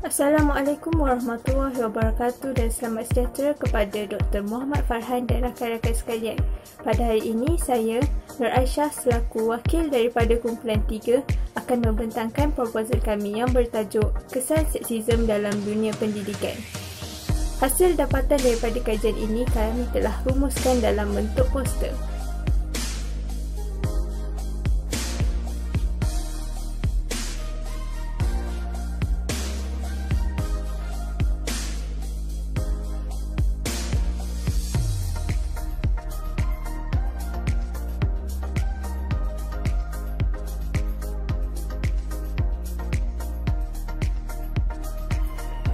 Assalamualaikum warahmatullahi wabarakatuh dan selamat sejahtera kepada Dr. Muhammad Farhan dan rakan-rakan sekalian. Pada hari ini, saya, Nur Aisyah selaku wakil daripada kumpulan 3 akan membentangkan proposal kami yang bertajuk Kesan Seksism dalam Dunia Pendidikan. Hasil dapatan daripada kajian ini kami telah rumuskan dalam bentuk poster.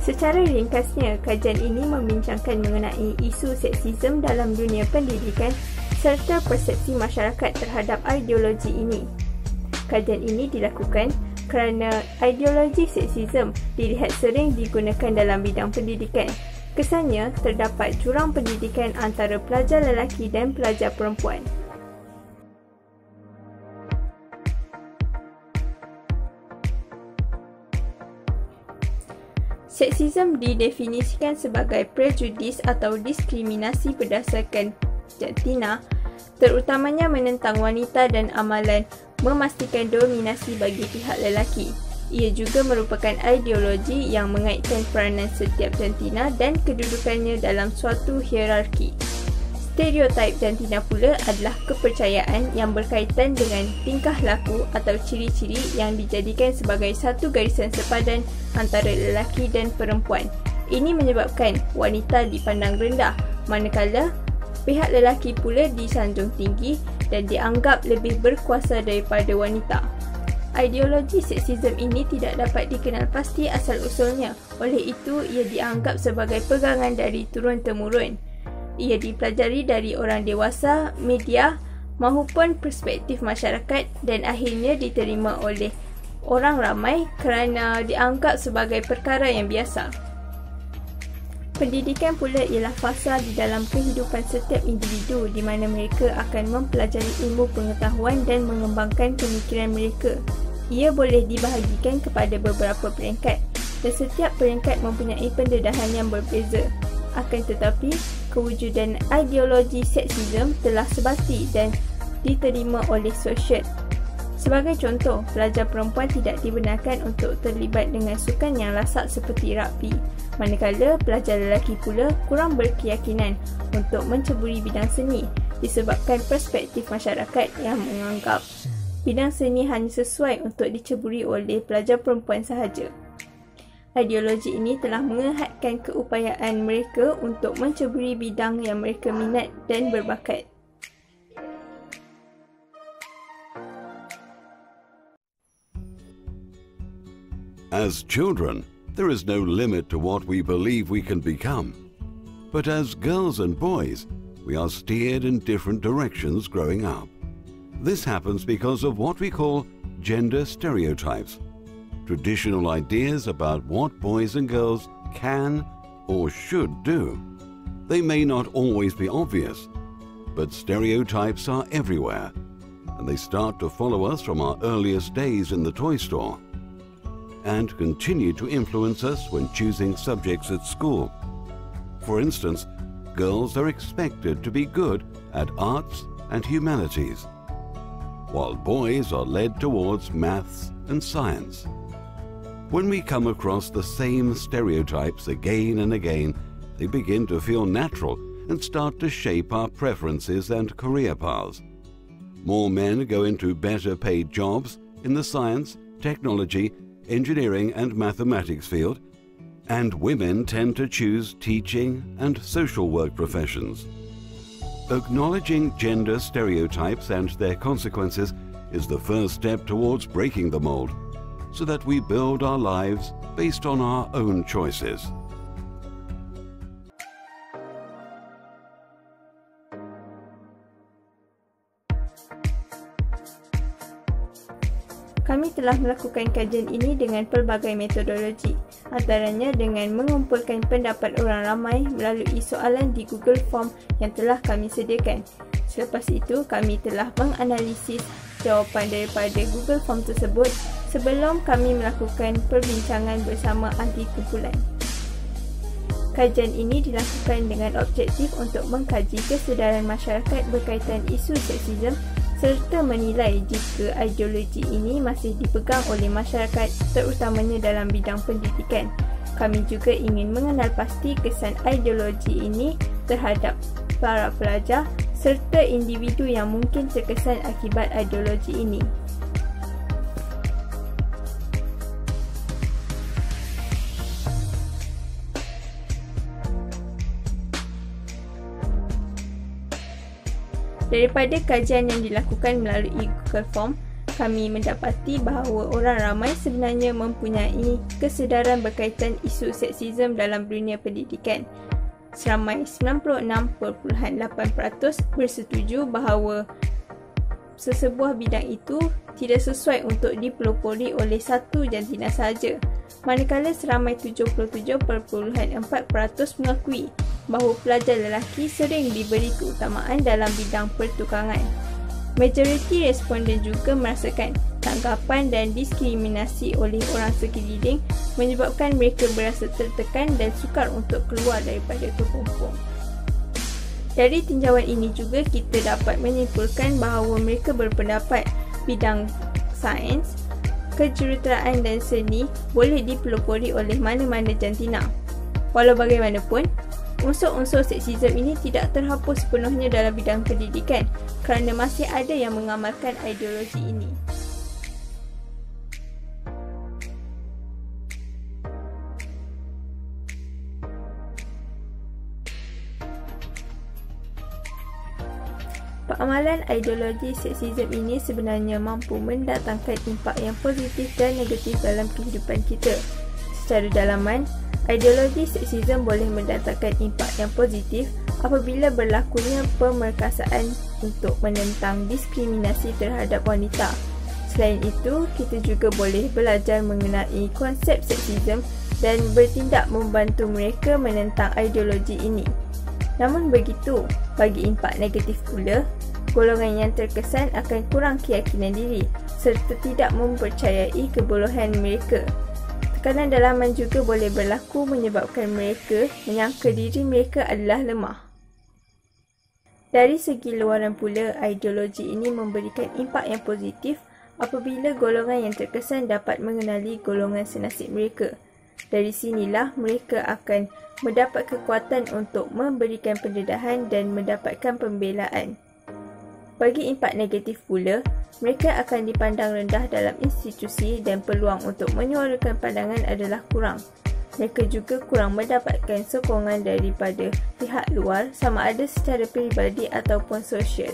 Secara ringkasnya, kajian ini membincangkan mengenai isu seksism dalam dunia pendidikan serta persepsi masyarakat terhadap ideologi ini. Kajian ini dilakukan kerana ideologi seksism dilihat sering digunakan dalam bidang pendidikan. Kesannya, terdapat jurang pendidikan antara pelajar lelaki dan pelajar perempuan. Seksism didefinisikan sebagai prejudis atau diskriminasi berdasarkan jantina, terutamanya menentang wanita dan amalan memastikan dominasi bagi pihak lelaki. Ia juga merupakan ideologi yang mengaitkan peranan setiap jantina dan kedudukannya dalam suatu hierarki. Stereotip jantina pula adalah kepercayaan yang berkaitan dengan tingkah laku atau ciri-ciri yang dijadikan sebagai satu garisan sepadan antara lelaki dan perempuan. Ini menyebabkan wanita dipandang rendah manakala pihak lelaki pula disanjung tinggi dan dianggap lebih berkuasa daripada wanita. Ideologi seksism ini tidak dapat dikenal pasti asal-usulnya, oleh itu ia dianggap sebagai pegangan dari turun-temurun ia dipelajari dari orang dewasa, media maupun perspektif masyarakat dan akhirnya diterima oleh orang ramai kerana dianggap sebagai perkara yang biasa. Pendidikan pula ialah fasa di dalam kehidupan setiap individu di mana mereka akan mempelajari ilmu pengetahuan dan mengembangkan pemikiran mereka. Ia boleh dibahagikan kepada beberapa peringkat dan setiap peringkat mempunyai pendedahan yang berbeza. Akan tetapi, kewujudan ideologi seksism telah sebati dan diterima oleh sosial. Sebagai contoh, pelajar perempuan tidak dibenarkan untuk terlibat dengan sukan yang lasak seperti rugby, manakala pelajar lelaki pula kurang berkeyakinan untuk menceburi bidang seni disebabkan perspektif masyarakat yang menganggap bidang seni hanya sesuai untuk diceburi oleh pelajar perempuan sahaja. Ideologi ini telah mengehadkan keupayaan mereka untuk menceburi bidang yang mereka minat dan berbakat. As children, there is no limit to what we believe we can become. But as girls and boys, we are steered in different directions growing up. This happens because of what we call gender stereotypes traditional ideas about what boys and girls can or should do. They may not always be obvious, but stereotypes are everywhere, and they start to follow us from our earliest days in the toy store and continue to influence us when choosing subjects at school. For instance, girls are expected to be good at arts and humanities, while boys are led towards maths and science. When we come across the same stereotypes again and again, they begin to feel natural and start to shape our preferences and career paths. More men go into better paid jobs in the science, technology, engineering and mathematics field, and women tend to choose teaching and social work professions. Acknowledging gender stereotypes and their consequences is the first step towards breaking the mold so that we build our lives based on our own choices. Kami telah melakukan kajian ini dengan pelbagai metodologi, antaranya dengan mengumpulkan pendapat orang ramai melalui soalan di Google Form yang telah kami sediakan. Selepas itu, kami telah menganalisis jawapan daripada Google Form tersebut sebelum kami melakukan perbincangan bersama ahli kumpulan. Kajian ini dilakukan dengan objektif untuk mengkaji kesedaran masyarakat berkaitan isu seksism serta menilai jika ideologi ini masih dipegang oleh masyarakat terutamanya dalam bidang pendidikan. Kami juga ingin mengenal pasti kesan ideologi ini terhadap para pelajar serta individu yang mungkin terkesan akibat ideologi ini. Daripada kajian yang dilakukan melalui Google Form, kami mendapati bahawa orang ramai sebenarnya mempunyai kesedaran berkaitan isu seksism dalam dunia pendidikan. Seramai 96.8% bersetuju bahawa sesebuah bidang itu tidak sesuai untuk dipelopori oleh satu jantina sahaja. Manakala seramai 77.4% mengakui bahawa pelajar lelaki sering diberi keutamaan dalam bidang pertukangan. Majoriti responden juga merasakan tanggapan dan diskriminasi oleh orang sekeliling menyebabkan mereka berasa tertekan dan sukar untuk keluar daripada kepompong. Dari tinjauan ini juga kita dapat menyimpulkan bahawa mereka berpendapat bidang sains, kejuruteraan dan seni boleh dipelopori oleh mana-mana jantina. Walau bagaimanapun, unsur-unsur seksism ini tidak terhapus sepenuhnya dalam bidang pendidikan kerana masih ada yang mengamalkan ideologi ini. Amalan ideologi seksism ini sebenarnya mampu mendatangkan impak yang positif dan negatif dalam kehidupan kita. Secara dalaman, Ideologi seksism boleh mendatangkan impak yang positif apabila berlakunya pemerkasaan untuk menentang diskriminasi terhadap wanita. Selain itu, kita juga boleh belajar mengenai konsep seksism dan bertindak membantu mereka menentang ideologi ini. Namun begitu, bagi impak negatif pula, golongan yang terkesan akan kurang keyakinan diri serta tidak mempercayai kebolehan mereka. Tekanan dalaman juga boleh berlaku menyebabkan mereka menyangka diri mereka adalah lemah. Dari segi luaran pula, ideologi ini memberikan impak yang positif apabila golongan yang terkesan dapat mengenali golongan senasib mereka. Dari sinilah mereka akan mendapat kekuatan untuk memberikan pendedahan dan mendapatkan pembelaan. Bagi impak negatif pula, mereka akan dipandang rendah dalam institusi dan peluang untuk menyuarakan pandangan adalah kurang. Mereka juga kurang mendapatkan sokongan daripada pihak luar sama ada secara peribadi ataupun sosial.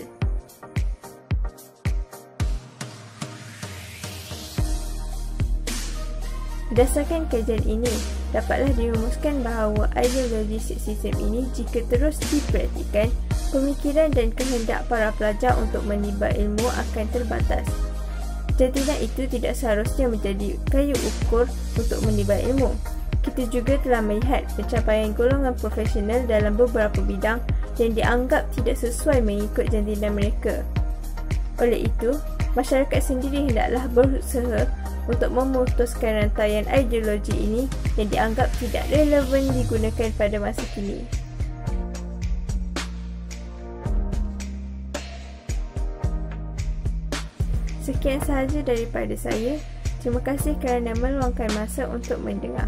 Berdasarkan kajian ini, dapatlah dirumuskan bahawa ideologi seksism ini jika terus dipraktikkan pemikiran dan kehendak para pelajar untuk menimba ilmu akan terbatas. Jantina itu tidak seharusnya menjadi kayu ukur untuk menimba ilmu. Kita juga telah melihat pencapaian golongan profesional dalam beberapa bidang yang dianggap tidak sesuai mengikut jantina mereka. Oleh itu, masyarakat sendiri hendaklah berusaha untuk memutuskan rantaian ideologi ini yang dianggap tidak relevan digunakan pada masa kini. Sekian sahaja daripada saya. Terima kasih kerana meluangkan masa untuk mendengar.